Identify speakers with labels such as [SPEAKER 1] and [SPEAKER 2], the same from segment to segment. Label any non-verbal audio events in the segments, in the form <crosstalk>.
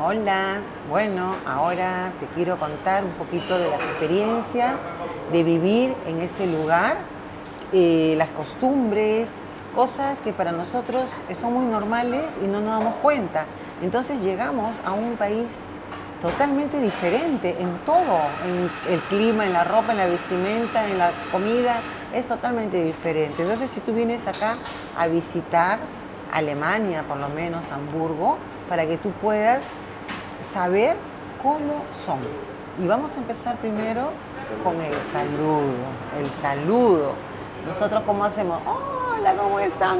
[SPEAKER 1] Hola, bueno, ahora te quiero contar un poquito de las experiencias de vivir en este lugar, eh, las costumbres, cosas que para nosotros son muy normales y no nos damos cuenta. Entonces llegamos a un país totalmente diferente en todo, en el clima, en la ropa, en la vestimenta, en la comida, es totalmente diferente. Entonces si tú vienes acá a visitar Alemania, por lo menos Hamburgo, para que tú puedas saber cómo son. Y vamos a empezar primero con el saludo. El saludo. Nosotros cómo hacemos, hola, ¿cómo están?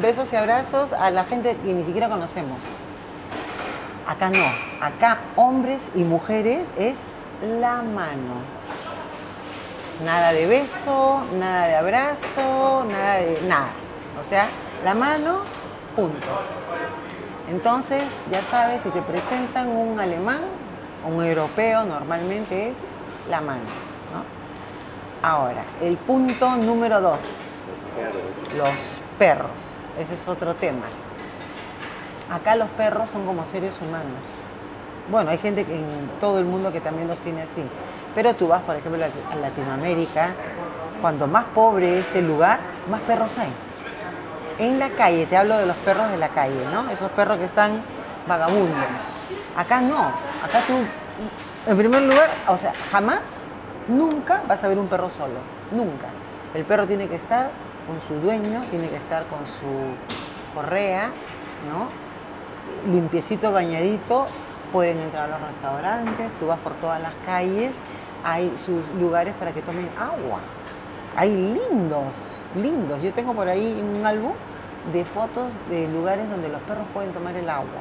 [SPEAKER 1] Besos y abrazos a la gente que ni siquiera conocemos. Acá no. Acá hombres y mujeres es la mano. Nada de beso, nada de abrazo, nada de nada. O sea, la mano, punto. Entonces, ya sabes, si te presentan un alemán, un europeo, normalmente es la mano. Ahora, el punto número dos. Los perros. Los perros. Ese es otro tema. Acá los perros son como seres humanos. Bueno, hay gente en todo el mundo que también los tiene así. Pero tú vas, por ejemplo, a Latinoamérica, cuando más pobre es el lugar, más perros hay en la calle, te hablo de los perros de la calle, ¿no? Esos perros que están vagabundos. Acá no, acá tú, en primer lugar, o sea, jamás, nunca vas a ver un perro solo, nunca. El perro tiene que estar con su dueño, tiene que estar con su correa, ¿no? Limpiecito, bañadito, pueden entrar a los restaurantes, tú vas por todas las calles, hay sus lugares para que tomen agua. Hay lindos, lindos. Yo tengo por ahí un álbum de fotos de lugares donde los perros pueden tomar el agua.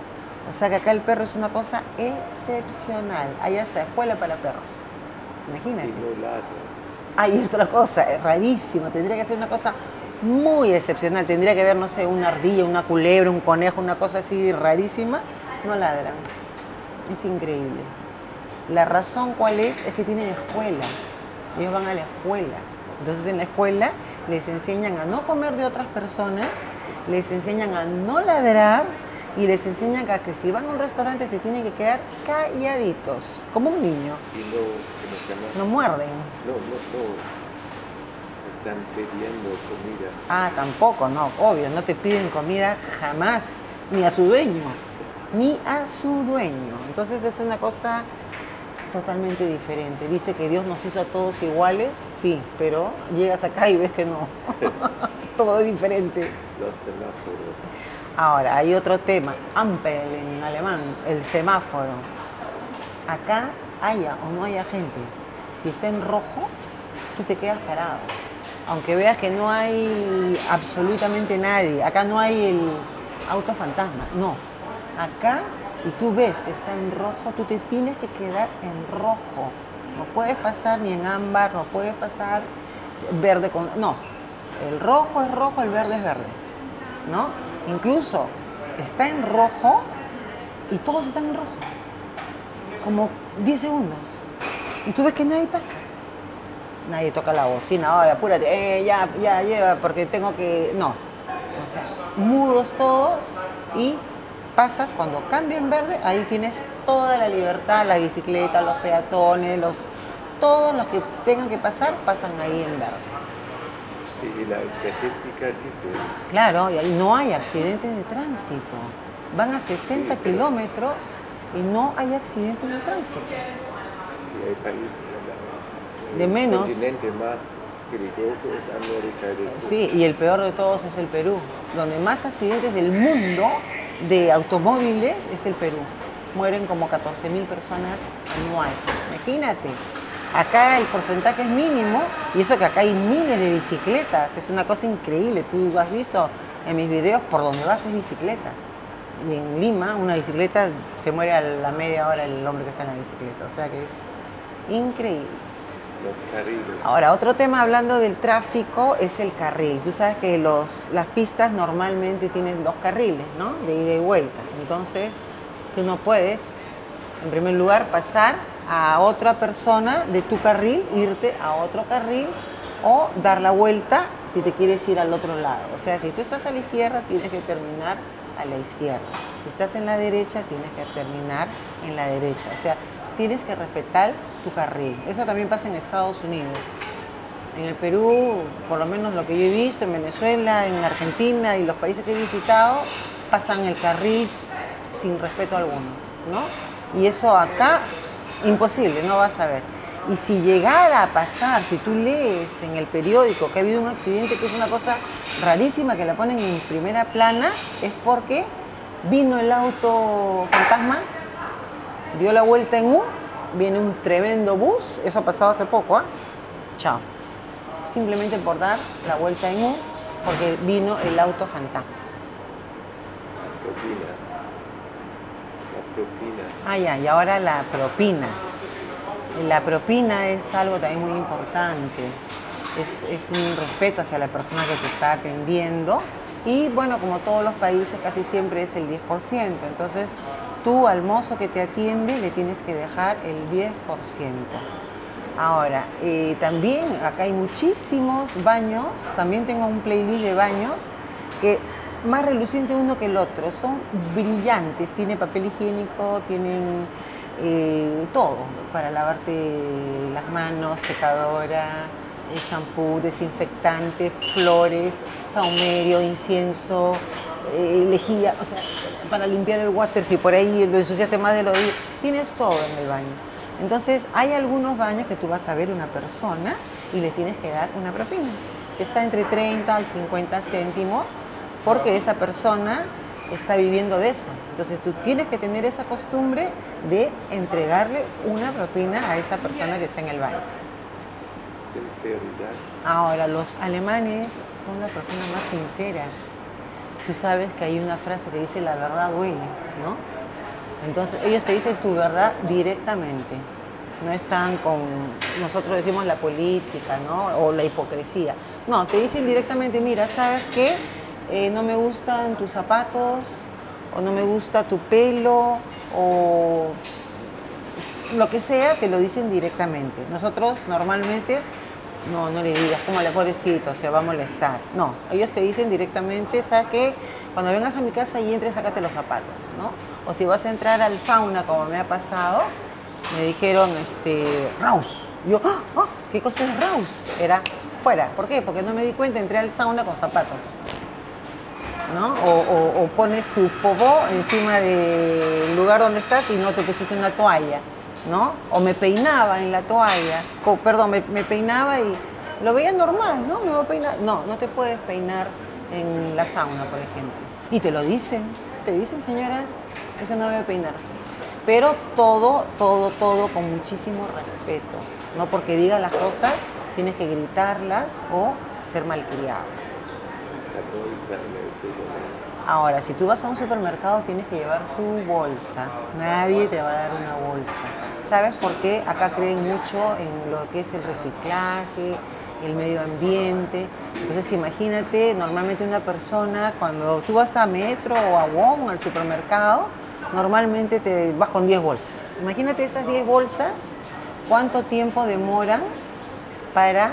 [SPEAKER 1] O sea que acá el perro es una cosa excepcional. Hay hasta escuela para perros. Imagínate. Hay otra cosa, es rarísimo. Tendría que ser una cosa muy excepcional. Tendría que haber, no sé, una ardilla, una culebra, un conejo, una cosa así rarísima. No ladran. Es increíble. La razón cuál es es que tienen escuela. Ellos van a la escuela. Entonces en la escuela les enseñan a no comer de otras personas, les enseñan a no ladrar y les enseñan a que si van a un restaurante se tienen que quedar calladitos, como un niño.
[SPEAKER 2] Y
[SPEAKER 1] no, muerden.
[SPEAKER 2] No, no, no. Están pidiendo comida.
[SPEAKER 1] Ah, tampoco, no, obvio, no te piden comida jamás, ni a su dueño, ni a su dueño. Entonces es una cosa totalmente diferente. Dice que Dios nos hizo a todos iguales, sí, pero llegas acá y ves que no. <laughs> Todo es diferente.
[SPEAKER 2] Los semáforos.
[SPEAKER 1] Ahora, hay otro tema, Ampel en alemán, el semáforo. Acá haya o no haya gente. Si está en rojo, tú te quedas parado. Aunque veas que no hay absolutamente nadie. Acá no hay el auto fantasma. No. Acá si tú ves que está en rojo, tú te tienes que quedar en rojo. No puedes pasar ni en ámbar, no puedes pasar verde con... No, el rojo es rojo, el verde es verde. ¿No? Incluso está en rojo y todos están en rojo. Como 10 segundos. Y tú ves que nadie pasa. Nadie toca la bocina, Ay, apúrate, eh, ya, ya, lleva, porque tengo que... No. O sea, mudos todos y pasas, cuando cambia en verde, ahí tienes toda la libertad, la bicicleta, los peatones, los, todos los que tengan que pasar, pasan ahí en verde.
[SPEAKER 2] Sí, y la estadística dice...
[SPEAKER 1] Claro, y ahí no hay accidentes de tránsito. Van a 60 kilómetros y no hay accidentes de tránsito.
[SPEAKER 2] Sí, hay países
[SPEAKER 1] de menos.
[SPEAKER 2] El continente más peligroso es América del Sur.
[SPEAKER 1] Sí, y el peor de todos es el Perú, donde más accidentes del mundo de automóviles es el Perú. Mueren como 14.000 personas anual. Imagínate. Acá el porcentaje es mínimo y eso que acá hay miles de bicicletas, es una cosa increíble. Tú has visto en mis videos por donde vas es bicicleta. Y en Lima, una bicicleta, se muere a la media hora el hombre que está en la bicicleta. O sea que es increíble.
[SPEAKER 2] Los carriles.
[SPEAKER 1] Ahora, otro tema hablando del tráfico es el carril. Tú sabes que los, las pistas normalmente tienen dos carriles, ¿no? De ida y vuelta. Entonces, tú no puedes, en primer lugar, pasar a otra persona de tu carril, irte a otro carril o dar la vuelta si te quieres ir al otro lado. O sea, si tú estás a la izquierda, tienes que terminar a la izquierda. Si estás en la derecha, tienes que terminar en la derecha. O sea, tienes que respetar tu carril. Eso también pasa en Estados Unidos. En el Perú, por lo menos lo que yo he visto, en Venezuela, en Argentina y los países que he visitado, pasan el carril sin respeto alguno, ¿no? Y eso acá, imposible, no vas a ver. Y si llegara a pasar, si tú lees en el periódico que ha habido un accidente, que es una cosa rarísima que la ponen en primera plana, es porque vino el auto fantasma, dio la vuelta en U, viene un tremendo bus, eso ha pasado hace poco, ¿ah? Chao. Simplemente por dar la vuelta en U, porque vino el auto fantasma.
[SPEAKER 2] Propina. La propina.
[SPEAKER 1] Ah, ya, y ahora la propina. La propina es algo también muy importante. Es, es un respeto hacia la persona que te está atendiendo. Y bueno, como todos los países, casi siempre es el 10%. Entonces, tú al mozo que te atiende le tienes que dejar el 10%. Ahora, eh, también acá hay muchísimos baños, también tengo un playlist de baños que más reluciente uno que el otro, son brillantes, tiene papel higiénico, tienen eh, todo para lavarte las manos, secadora, champú, desinfectante, flores, saumerio, incienso, eh, lejía, o sea, para limpiar el water si por ahí lo ensuciaste más de lo que tienes todo en el baño. Entonces, hay algunos baños que tú vas a ver una persona y le tienes que dar una propina, que está entre 30 y 50 céntimos, porque esa persona está viviendo de eso. Entonces, tú tienes que tener esa costumbre de entregarle una propina a esa persona que está en el baño.
[SPEAKER 2] Sinceridad.
[SPEAKER 1] Ahora, los alemanes son las personas más sinceras. Tú sabes que hay una frase que dice la verdad duele, ¿no? Entonces ellos te dicen tu verdad directamente. No están con, nosotros decimos la política, ¿no? O la hipocresía. No, te dicen directamente, mira, ¿sabes qué? Eh, no me gustan tus zapatos, o no me gusta tu pelo, o lo que sea, te lo dicen directamente. Nosotros normalmente, no, no le digas, como le pobrecito, se va a molestar. No, ellos te dicen directamente, ¿sabes qué? Cuando vengas a mi casa y entres, sácate los zapatos, ¿no? O si vas a entrar al sauna, como me ha pasado, me dijeron, este, Raus. Yo, ¡ah! ah ¿Qué cosa es Raus? Era fuera. ¿Por qué? Porque no me di cuenta, entré al sauna con zapatos. ¿no? O, o, pones tu popó encima del lugar donde estás y no te pusiste una toalla, ¿no? O me peinaba en la toalla, perdón, me, peinaba y lo veía normal, ¿no? Me voy a peinar. No, no te puedes peinar en la sauna, por ejemplo. Y te lo dicen, te dicen, señora, eso no debe peinarse. Pero todo, todo, todo con muchísimo respeto. No porque diga las cosas, tienes que gritarlas o ser malcriado. Ahora, si tú vas a un supermercado tienes que llevar tu bolsa. Nadie te va a dar una bolsa. ¿Sabes por qué? Acá creen mucho en lo que es el reciclaje, el medio ambiente. Entonces imagínate, normalmente una persona, cuando tú vas a Metro o a WOM, al supermercado, normalmente te vas con 10 bolsas. Imagínate esas 10 bolsas, cuánto tiempo demoran para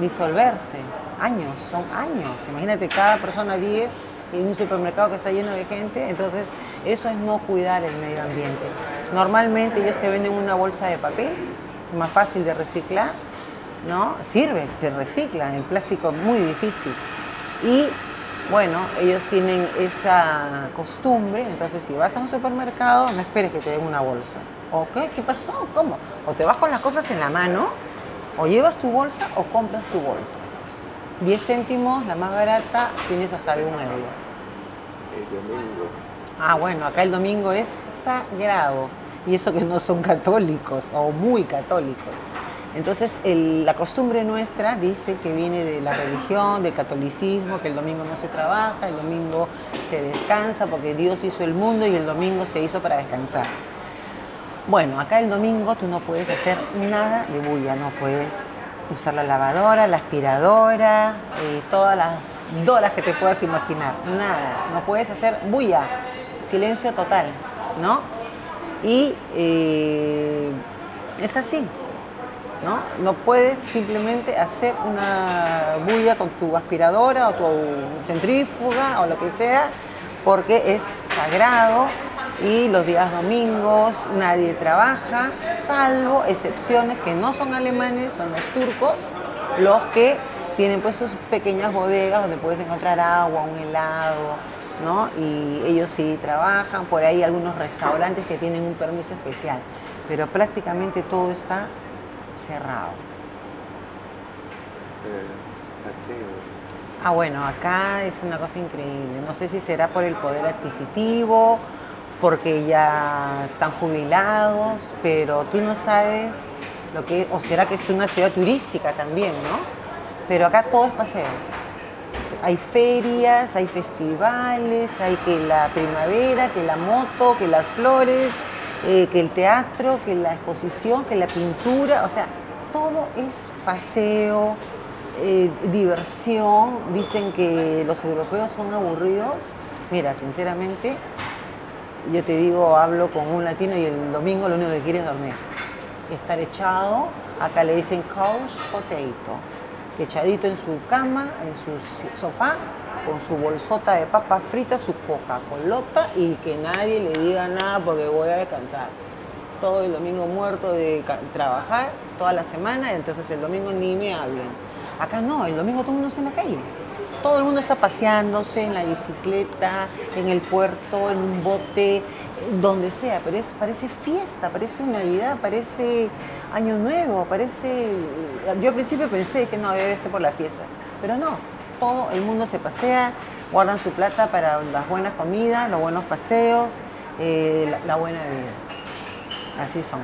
[SPEAKER 1] disolverse. Años, son años. Imagínate cada persona 10 en un supermercado que está lleno de gente, entonces eso es no cuidar el medio ambiente. Normalmente ellos te venden una bolsa de papel, más fácil de reciclar, ¿no? Sirve, te reciclan, el plástico es muy difícil. Y bueno, ellos tienen esa costumbre, entonces si vas a un supermercado, no esperes que te den una bolsa. ¿O qué? ¿Qué pasó? ¿Cómo? O te vas con las cosas en la mano, o llevas tu bolsa o compras tu bolsa. 10 céntimos, la más barata, tienes hasta de un euro.
[SPEAKER 2] El domingo.
[SPEAKER 1] Ah, bueno, acá el domingo es sagrado. Y eso que no son católicos o muy católicos. Entonces, el, la costumbre nuestra dice que viene de la religión, del catolicismo, que el domingo no se trabaja, el domingo se descansa porque Dios hizo el mundo y el domingo se hizo para descansar. Bueno, acá el domingo tú no puedes hacer nada de bulla, no puedes usar la lavadora, la aspiradora, eh, todas las doras que te puedas imaginar. Nada, no puedes hacer bulla, silencio total, ¿no? Y eh, es así, ¿no? No puedes simplemente hacer una bulla con tu aspiradora o tu centrífuga o lo que sea, porque es sagrado y los días domingos nadie trabaja, salvo excepciones que no son alemanes, son los turcos, los que tienen pues sus pequeñas bodegas donde puedes encontrar agua, un helado, ¿no? Y ellos sí trabajan, por ahí algunos restaurantes que tienen un permiso especial, pero prácticamente todo está cerrado. Ah, bueno, acá es una cosa increíble. No sé si será por el poder adquisitivo, porque ya están jubilados, pero tú no sabes lo que, o será que es una ciudad turística también, ¿no? Pero acá todo es paseo. Hay ferias, hay festivales, hay que la primavera, que la moto, que las flores, eh, que el teatro, que la exposición, que la pintura, o sea, todo es paseo, eh, diversión. Dicen que los europeos son aburridos. Mira, sinceramente, yo te digo, hablo con un latino y el domingo lo único que quiere es dormir. Estar echado, acá le dicen couch potato, echadito en su cama, en su sofá, con su bolsota de papas fritas, su Coca-Colota y que nadie le diga nada porque voy a descansar. Todo el domingo muerto de trabajar, toda la semana, entonces el domingo ni me hablen. Acá no, el domingo todo el mundo está en la calle todo el mundo está paseándose en la bicicleta, en el puerto, en un bote, donde sea, pero es, parece fiesta, parece Navidad, parece Año Nuevo, parece... Yo al principio pensé que no, debe ser por la fiesta, pero no, todo el mundo se pasea, guardan su plata para las buenas comidas, los buenos paseos, eh, la, la, buena vida. Así son.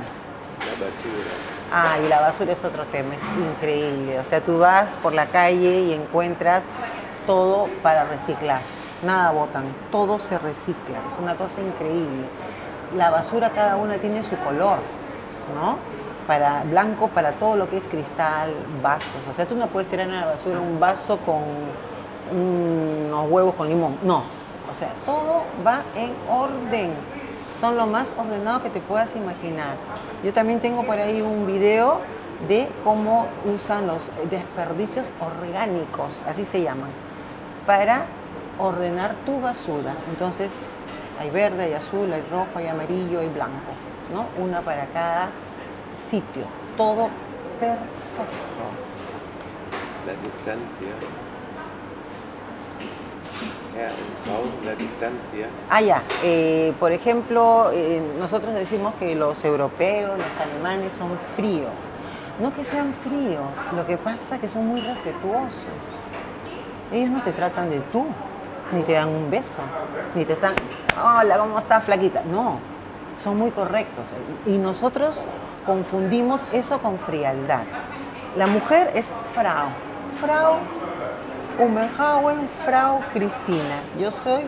[SPEAKER 1] Ah, y la basura es otro tema, es increíble. O sea, tú vas por la calle y encuentras todo para reciclar. Nada botan, todo se recicla. Es una cosa increíble. La basura cada una tiene su color, ¿no? Para blanco para todo lo que es cristal, vasos. O sea, tú no puedes tirar en la basura un vaso con unos huevos con limón. No. O sea, todo va en orden. Son lo más ordenado que te puedas imaginar. Yo también tengo por ahí un video de cómo usan los desperdicios orgánicos, así se llaman para ordenar tu basura. Entonces, hay verde, hay azul, hay rojo, hay amarillo, hay blanco, ¿no? Una para cada sitio. Todo perfecto.
[SPEAKER 2] La distancia. La distancia.
[SPEAKER 1] Ah, ya. Eh, por ejemplo, eh, nosotros decimos que los europeos, los alemanes son fríos. No que sean fríos, lo que pasa es que son muy respetuosos ellos no te tratan de tú, ni te dan un beso, ni te están, hola, ¿cómo estás, flaquita? No, son muy correctos. Y nosotros confundimos eso con frialdad. La mujer es Frau, Frau Umenhauen, Frau Cristina. Yo soy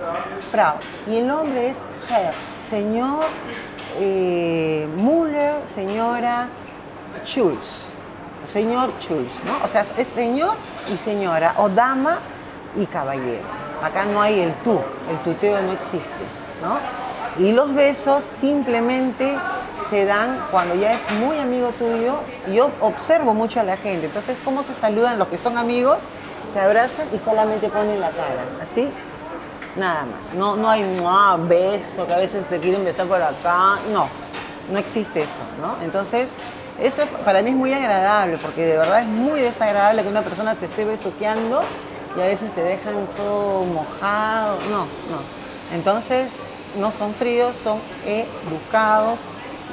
[SPEAKER 1] Frau. Y el hombre es Herr, señor eh, Müller, señora Schulz. Señor Schulz, ¿no? O sea, es señor y señora, o dama y caballero. Acá no hay el tú, el tuteo no existe, ¿no? Y los besos simplemente se dan cuando ya es muy amigo tuyo. Yo observo mucho a la gente, entonces cómo se saludan los que son amigos, se abrazan y solamente ponen la cara, así, nada más. No, no hay un beso, que a veces te quieren besar por acá, no, no existe eso, ¿no? Entonces, eso para mí es muy agradable, porque de verdad es muy desagradable que una persona te esté besuqueando y a veces te dejan todo mojado. No, no. Entonces, no son fríos, son educados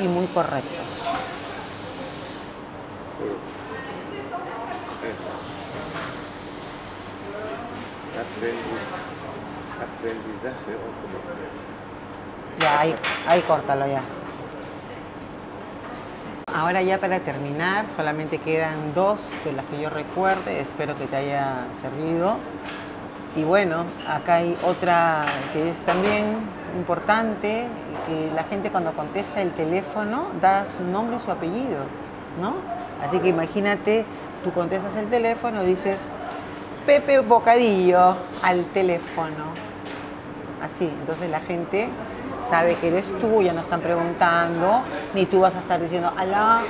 [SPEAKER 1] y muy correctos. Ya, ahí, ahí córtalo ya. Ahora ya para terminar, solamente quedan dos de las que yo recuerde, espero que te haya servido. Y bueno, acá hay otra que es también importante, que la gente cuando contesta el teléfono da su nombre y su apellido, ¿no? Así que imagínate, tú contestas el teléfono dices, Pepe Bocadillo al teléfono. Así, entonces la gente sabe que eres tú, ya no están preguntando, ni tú vas a estar diciendo, alá,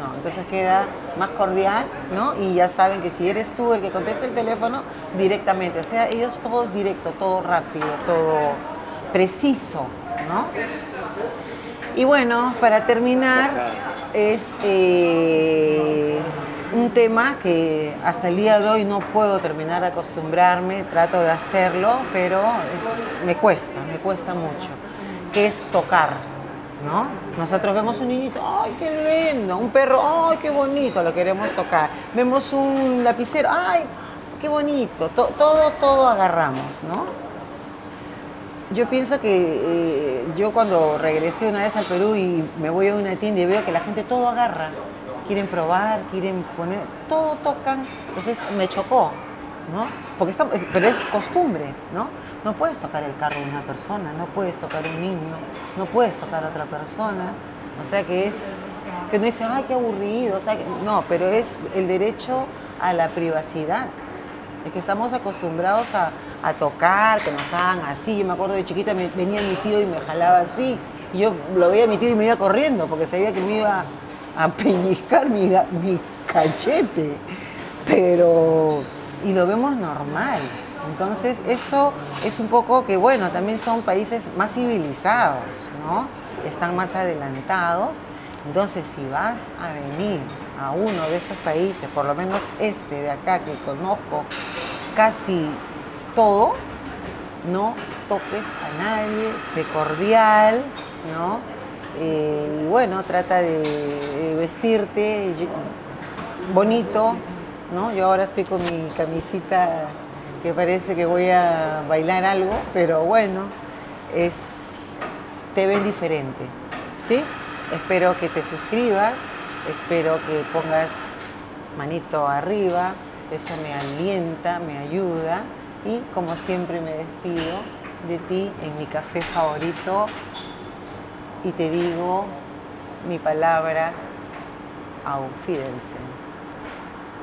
[SPEAKER 1] no. Entonces queda más cordial, ¿no? Y ya saben que si eres tú el que contesta el teléfono, directamente. O sea, ellos todos directo, todo rápido, todo preciso, ¿no? Y bueno, para terminar, es eh, un tema que hasta el día de hoy no puedo terminar de acostumbrarme, trato de hacerlo, pero me cuesta, me cuesta mucho, que es tocar, ¿no? Nosotros vemos un niñito, ¡ay, qué lindo! Un perro, ¡ay, qué bonito! Lo queremos tocar. Vemos un lapicero, ¡ay, qué bonito! todo, todo agarramos, ¿no? Yo pienso que eh, yo cuando regresé una vez al Perú y me voy a una tienda y veo que la gente todo agarra, quieren probar, quieren poner, todo tocan, entonces me chocó, ¿no? Porque está, pero es costumbre, ¿no? No puedes tocar el carro de una persona, no puedes tocar un niño, no puedes tocar a otra persona, o sea que es, que no dice, ay, qué aburrido, o sea, no, pero es el derecho a la privacidad, es que estamos acostumbrados a, tocar, que nos hagan así. Yo me acuerdo de chiquita, venía mi tío y me jalaba así. Y yo lo veía a mi tío y me iba corriendo porque sabía que me iba a pellizcar mi, mi cachete. Pero, y lo vemos normal. Entonces, eso es un poco que, bueno, también son países más civilizados, ¿no? Están más adelantados. Entonces, si vas a venir a uno de estos países, por lo menos este de acá que conozco casi todo, no toques a nadie, sé cordial, ¿no? Eh, y bueno, trata de vestirte bonito, ¿no? Yo ahora estoy con mi camisita que parece que voy a bailar algo, pero bueno, es, te ven diferente, ¿sí? Espero que te suscribas, Espero que pongas manito arriba, eso me alienta, me ayuda y como siempre me despido de ti en mi café favorito y te digo mi palabra, auf Wiedersehen.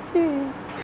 [SPEAKER 1] Tschüss.